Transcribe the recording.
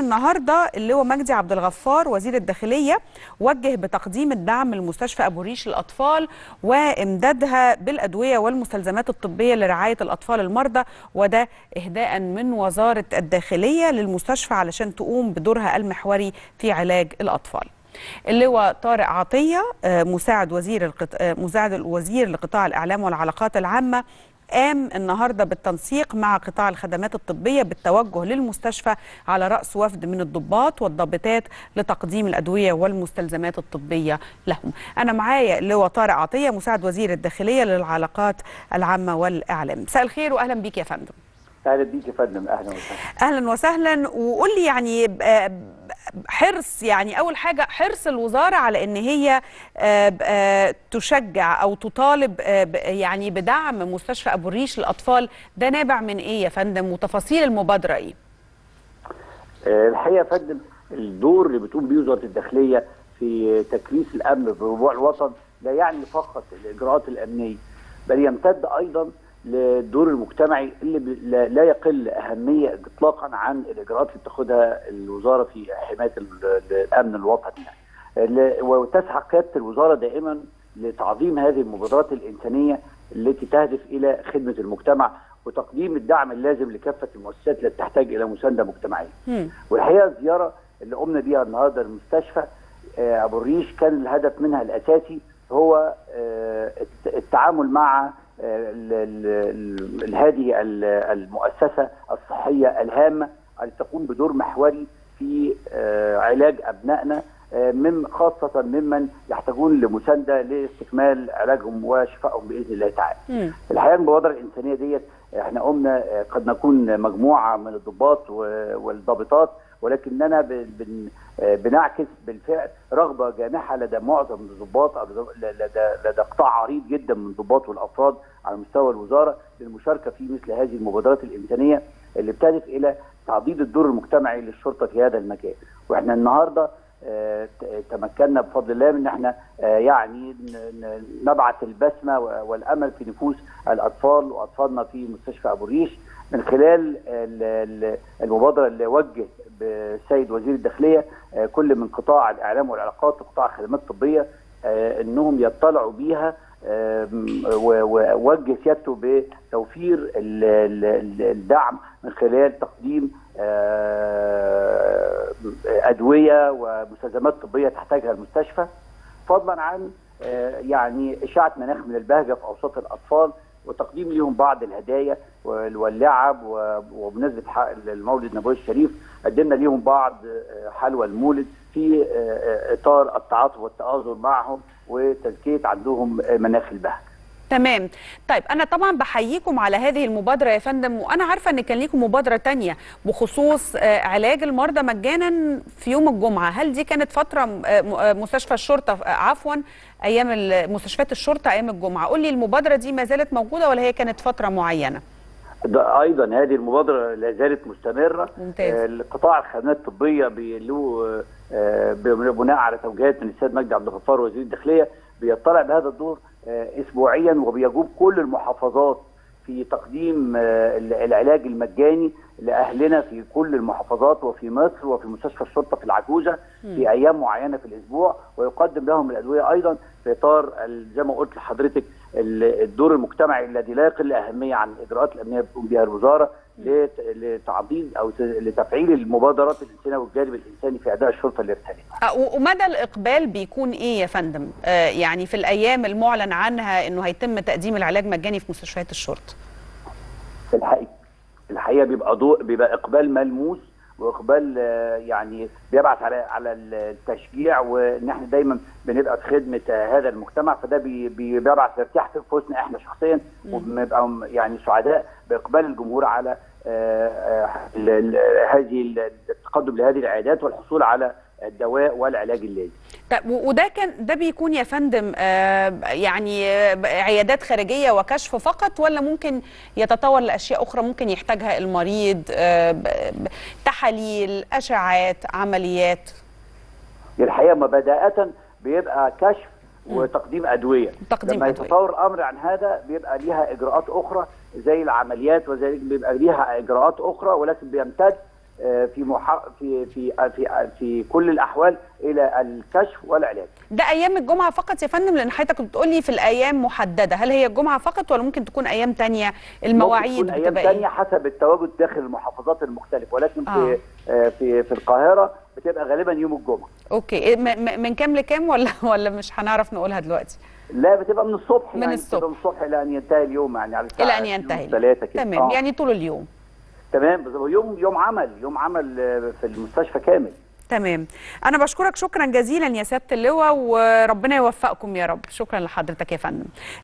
النهارده اللواء مجدي عبد الغفار وزير الداخلية وجه بتقديم الدعم لمستشفى أبو ريش للاطفال وإمدادها بالأدوية والمستلزمات الطبية لرعاية الأطفال المرضى وده إهداء من وزارة الداخلية للمستشفى علشان تقوم بدورها المحوري في علاج الأطفال. اللواء طارق عطية مساعد وزير القط... مساعد الوزير لقطاع الإعلام والعلاقات العامة قام النهارده بالتنسيق مع قطاع الخدمات الطبية بالتوجه للمستشفى على رأس وفد من الضباط والضابطات لتقديم الأدوية والمستلزمات الطبية لهم. أنا معايا اللواء طارق عطية مساعد وزير الداخلية للعلاقات العامة والإعلام. مساء الخير واهلا بيك يا فندم. أهلا بيك يا فندم أهلا وسهلا. أهلا وسهلا وقول لي يعني حرص يعني أول حاجة حرص الوزارة على إن هي تشجع أو تطالب يعني بدعم مستشفى أبو الريش للاطفال ده نابع من إيه يا فندم وتفاصيل المبادرة إيه؟ الحقيقة يا فندم الدور اللي بتقوم بيه وزارة الداخلية في تكريس الأمن بربوع الوطن لا يعني فقط الإجراءات الأمنية بل يمتد أيضا للدور المجتمعي اللي لا يقل أهمية اطلاقا عن الإجراءات اللي بتاخدها الوزارة في حماية الأمن الوطني. وتسعى قياده الوزارة دائما لتعظيم هذه المبادرات الإنسانية التي تهدف إلى خدمة المجتمع وتقديم الدعم اللازم لكافة المؤسسات التي تحتاج إلى مساندة مجتمعية. والحقيقة الزيارة اللي قمنا بها النهارده المستشفى أبو الريش كان الهدف منها الأساسي هو التعامل مع هذه المؤسسة الصحية الهامة التي تقوم بدور محوري في علاج أبنائنا من خاصة ممن يحتاجون لمساندة لاستكمال علاجهم وشفائهم بإذن الله تعالى. الحقيقة المبادرة الإنسانية ديت إحنا قمنا قد نكون مجموعة من الضباط والضابطات ولكننا بن بنعكس بالفعل رغبة جامحه لدى معظم الضباط أو لدى لدى قطاع عريض جدا من الضباط والأفراد على مستوى الوزارة للمشاركة في مثل هذه المبادرات الإنسانية اللي بتهدف إلى تعضيد الدور المجتمعي للشرطة في هذا المكان. وإحنا النهارده آه تمكنا بفضل الله من إحنا آه يعني نبعث البسمة والأمل في نفوس الأطفال وأطفالنا في مستشفى أبو الريش من خلال المبادرة اللي وجه بالسيد وزير الداخلية آه كل من قطاع الإعلام والعلاقات وقطاع الخدمات الطبية إنهم يطلعوا بيها ووجه سيادته بتوفير الدعم من خلال تقديم أدوية ومستلزمات طبية تحتاجها المستشفى. فضلا عن يعني إشاعة مناخ من البهجة في أوساط الأطفال وتقديم لهم بعض الهدايا واللعب وبمناسبة المولد النبوي الشريف قدمنا لهم بعض حلوى المولد في إطار التعاطف والتآزر معهم وتزكية عندهم مناخ البهجة. تمام. طيب أنا طبعا بحييكم على هذه المبادرة يا فندم وأنا عارفة إن كان ليكم مبادرة تانية بخصوص علاج المرضى مجانا في يوم الجمعة. هل دي كانت فترة مستشفى الشرطة عفوا أيام مستشفيات الشرطة أيام الجمعة؟ قول لي المبادرة دي ما زالت موجودة ولا هي كانت فترة معينة؟ ده أيضا هذه المبادرة لا زالت مستمرة. ممتاز. قطاع الخدمات الطبية له بناء على توجيهات من السيد مجدي عبد الغفار وزير الداخلية بيطلع بهذا الدور اسبوعيا وبيجوب كل المحافظات في تقديم العلاج المجاني لأهلنا في كل المحافظات وفي مصر وفي مستشفى الشرطة في العجوزة في أيام معينة في الأسبوع ويقدم لهم الأدوية أيضا في إطار زي ما قلت لحضرتك الدور المجتمعي الذي لا يقل أهمية عن الإجراءات الأمنية بتقوم بها الوزارة لتعضيد أو لتفعيل المبادرات الإنسانية والجانب الإنساني في أداء الشرطة الارساليه. ومدى الإقبال بيكون إيه يا فندم؟ آه يعني في الأيام المعلن عنها إنه هيتم تقديم العلاج مجاني في مستشفيات الشرطة. الحقيقة الحقيقة بيبقى ضوء بيبقى إقبال ملموس وإقبال يعني بيبعث على على التشجيع وإن إحنا دايما بنبقى في خدمة هذا المجتمع فده بيبعث ارتياح في نفوسنا إحنا شخصيا وبنبقى يعني سعداء بإقبال الجمهور على هذه التقدم لهذه العيادات والحصول على الدواء والعلاج اللازم. طب وده كان ده بيكون يا فندم يعني عيادات خارجية وكشف فقط ولا ممكن يتطور لأشياء أخرى ممكن يحتاجها المريض تحاليل اشعاعات عمليات؟ الحقيقة مبدأة بيبقى كشف وتقديم أدوية تقديم لما. يتطور الامر عن هذا بيبقى ليها إجراءات أخرى زي العمليات وزي بيبقى ليها إجراءات أخرى ولكن بيمتد آه، في. في في في في كل الأحوال إلى الكشف والعلاج ده أيام الجمعة فقط يا فندم لأن حضرتك كنت بتقولي في الأيام محددة هل هي الجمعة فقط ولا ممكن تكون أيام تانية المواعيد ممكن تكون أيام ثانية إيه حسب التواجد داخل المحافظات المختلفة ولكن آه. في آه، في في القاهرة بتبقى غالبا يوم الجمعة. أوكي. إيه، من كام لكام ولا ولا مش هنعرف نقولها دلوقتي؟ لا بتبقى من الصبح من يعني الصبح. من الصبح إلى أن ينتهي اليوم يعني على الساعة إلى أن ينتهي ثلاثة كده. تمام. آه. يعني طول اليوم. تمام. يوم يوم عمل يوم عمل آه، في المستشفى كامل. تمام. أنا بشكرك شكرا جزيلا يا سيادة اللواء وربنا يوفقكم يا رب. شكرا لحضرتك يا فندم.